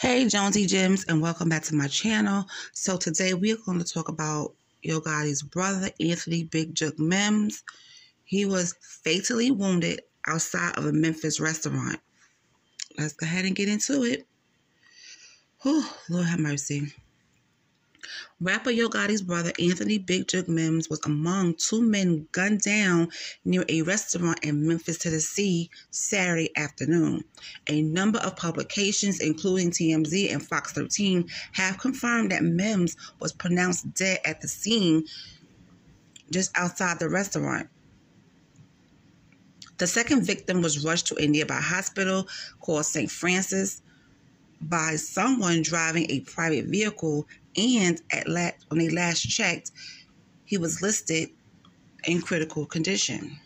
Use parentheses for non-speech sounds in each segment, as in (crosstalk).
Hey Jonesy Gems and welcome back to my channel. So today we're going to talk about Yo Gotti's brother Anthony Big Jook Mims. He was fatally wounded outside of a Memphis restaurant. Let's go ahead and get into it. Whew, Lord have mercy. Rapper Yo Gotti's brother Anthony Big Jook Mims was among two men gunned down near a restaurant in Memphis, Tennessee, Saturday afternoon. A number of publications, including TMZ and Fox 13, have confirmed that Mims was pronounced dead at the scene just outside the restaurant. The second victim was rushed to a nearby hospital called St. Francis by someone driving a private vehicle and at last, when they last checked, he was listed in critical condition.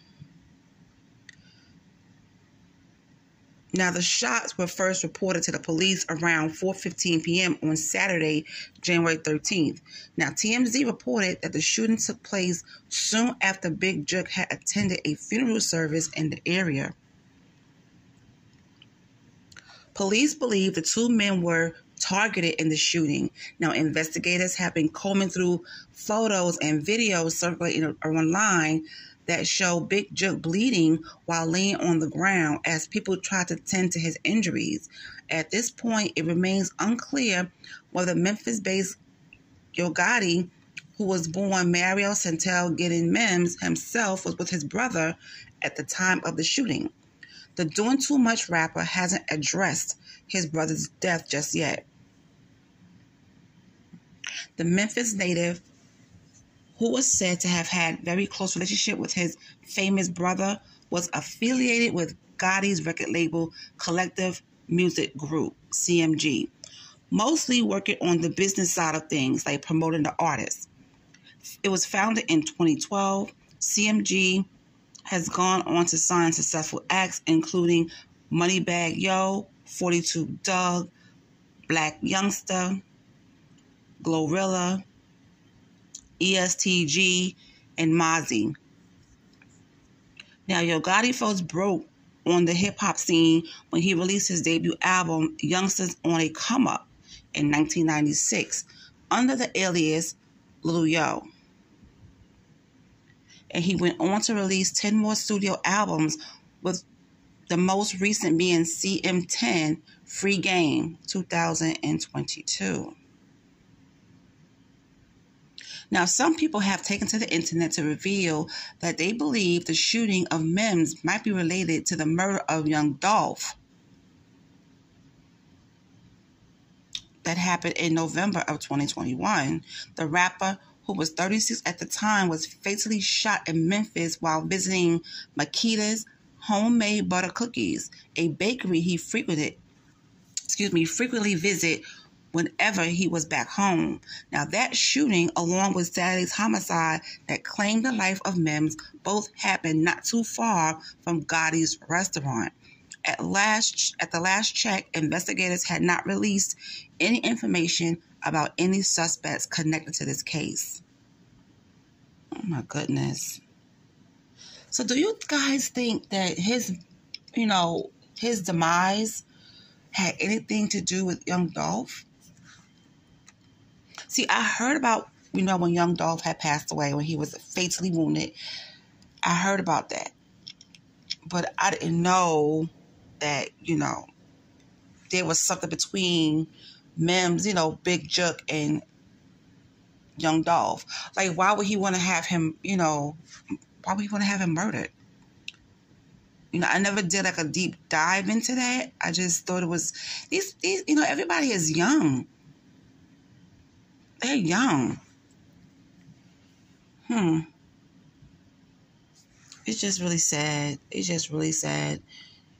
Now, the shots were first reported to the police around 4:15 p.m. on Saturday, January 13th. Now, TMZ reported that the shooting took place soon after Big Jook had attended a funeral service in the area. Police believe the two men were targeted in the shooting. Now, investigators have been combing through photos and videos circulating online that show Big Jook bleeding while laying on the ground as people try to tend to his injuries. At this point, it remains unclear whether Memphis based Yo Gotti, who was born Mario Sentell Gideon Mims himself, was with his brother at the time of the shooting. The Doing Too Much rapper hasn't addressed his brother's death just yet. The Memphis native, who was said to have had very close relationship with his famous brother, was affiliated with Gotti's record label Collective Music Group, CMG, mostly working on the business side of things, like promoting the artist. It was founded in 2012. CMG has gone on to sign successful acts, including Moneybagg Yo, 42 Dugg, Blac Youngsta, Glorilla, ESTG, and Mozzy. Now, Yo Gotti first broke on the hip hop scene when he released his debut album, Youngsters on a Come Up, in 1996, under the alias Lil Yo. And he went on to release 10 more studio albums, with the most recent being CM10 Free Game 2022. Now, some people have taken to the internet to reveal that they believe the shooting of Mims might be related to the murder of young Dolph that happened in November of 2021. The rapper, who was 36 at the time, was fatally shot in Memphis while visiting Makeda's Homemade Butter Cookies, a bakery he frequented, excuse me, frequently visit whenever he was back home. Now, that shooting, along with Saturday's homicide that claimed the life of Mims, both happened not too far from Gotti's restaurant. At last, at the last check, investigators had not released any information about any suspects connected to this case. Oh my goodness. So, do you guys think that his, you know, his demise had anything to do with young Dolph? See, I heard about, you know, when young Dolph had passed away, when he was fatally wounded. I heard about that. But I didn't know that, you know, there was something between Mims, you know, Big Jook and young Dolph. Like, why would he want to have him, you know, why would he want to have him murdered? You know, I never did like a deep dive into that. I just thought it was these, these you know, everybody is young. They're young. Hmm. It's just really sad. It's just really sad.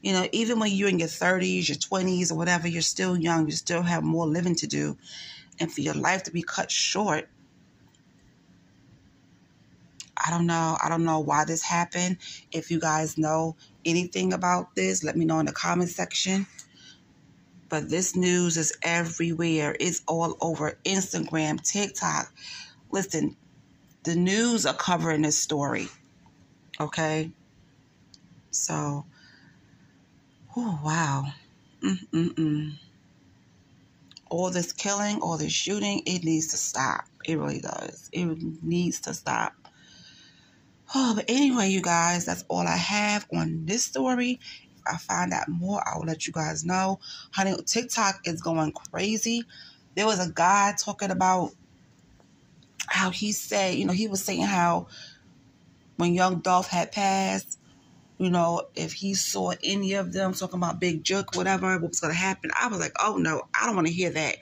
You know, even when you're in your 30s, your 20s, or whatever, you're still young. You still have more living to do. And for your life to be cut short, I don't know. I don't know why this happened. If you guys know anything about this, let me know in the comment section. But this news is everywhere. It's all over Instagram, TikTok. Listen, the news are covering this story. Okay? So, oh, wow. Mm-mm-mm. all this killing, all this shooting, it needs to stop. It really does. It needs to stop. Oh, but anyway, you guys, that's all I have on this story. If I find out more, I will let you guys know. Honey, TikTok is going crazy. There was a guy talking about how he said, you know, he was saying how when Young Dolph had passed, you know, if he saw any of them talking about Big Jook, whatever, what was going to happen, I was like, oh no, I don't want to hear that.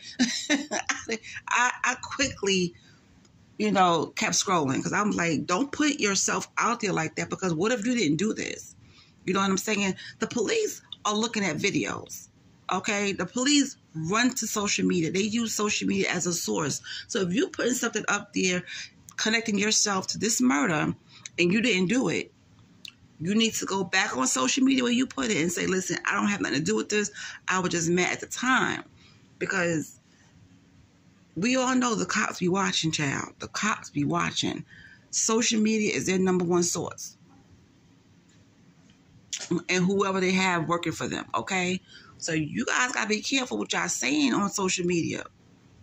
(laughs) I, I quickly, you know, kept scrolling because I'm like, don't put yourself out there like that because what if you didn't do this? You know what I'm saying? The police are looking at videos. Okay, the police run to social media. They use social media as a source. So if you're putting something up there, connecting yourself to this murder, and you didn't do it, you need to go back on social media where you put it and say, listen, I don't have nothing to do with this. I was just mad at the time. Because we all know the cops be watching, child. The cops be watching. Social media is their number one source. And whoever they have working for them, okay? So you guys gotta be careful what y'all saying on social media.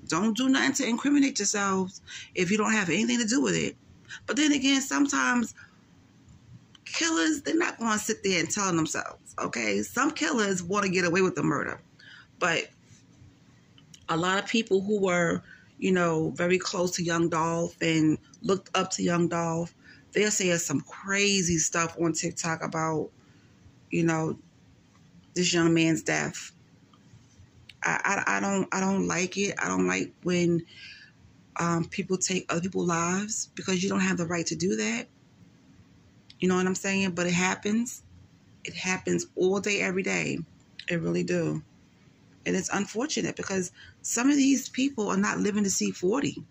Don't do nothing to incriminate yourselves if you don't have anything to do with it. But then again, sometimes killers, they're not going to sit there and tell themselves, okay? Some killers want to get away with the murder. But a lot of people who were, you know, very close to Young Dolph and looked up to Young Dolph, they're saying some crazy stuff on TikTok about, you know, this young man's death. I, I, I don't I don't like it. I don't like when um, people take other people's lives because you don't have the right to do that. You know what I'm saying? But it happens. It happens all day, every day. It really do. And it's unfortunate because some of these people are not living to see 40.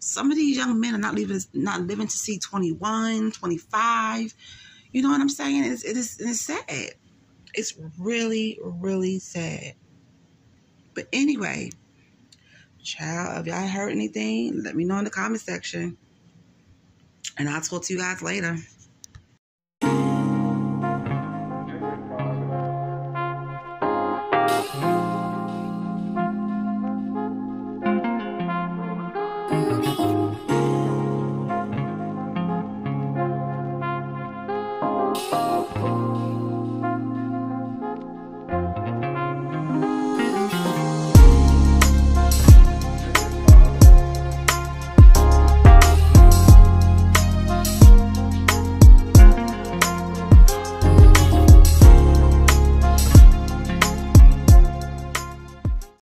Some of these young men are not living not living to see 21, 25. You know what I'm saying? It's, it is, it's sad. It's really, really sad. But anyway, child, if y'all heard anything, let me know in the comment section. And I'll talk to you guys later.